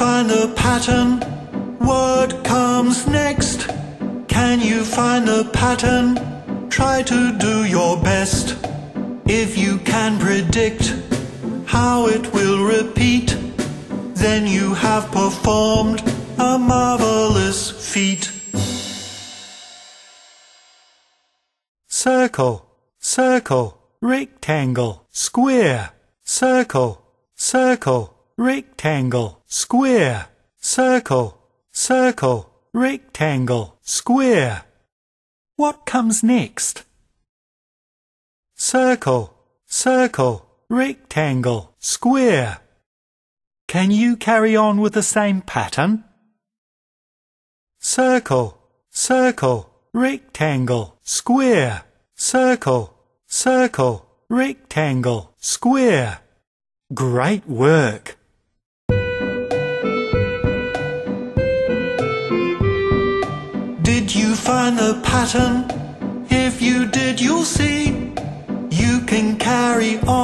find the pattern? What comes next? Can you find the pattern? Try to do your best. If you can predict how it will repeat, then you have performed a marvelous feat. Circle, circle, rectangle, square, circle, circle, rectangle, square, circle, circle, rectangle, square. What comes next? Circle, circle, rectangle, square. Can you carry on with the same pattern? Circle, circle, rectangle, square, circle, circle, rectangle, square. Great work! You find the pattern? If you did, you'll see you can carry on.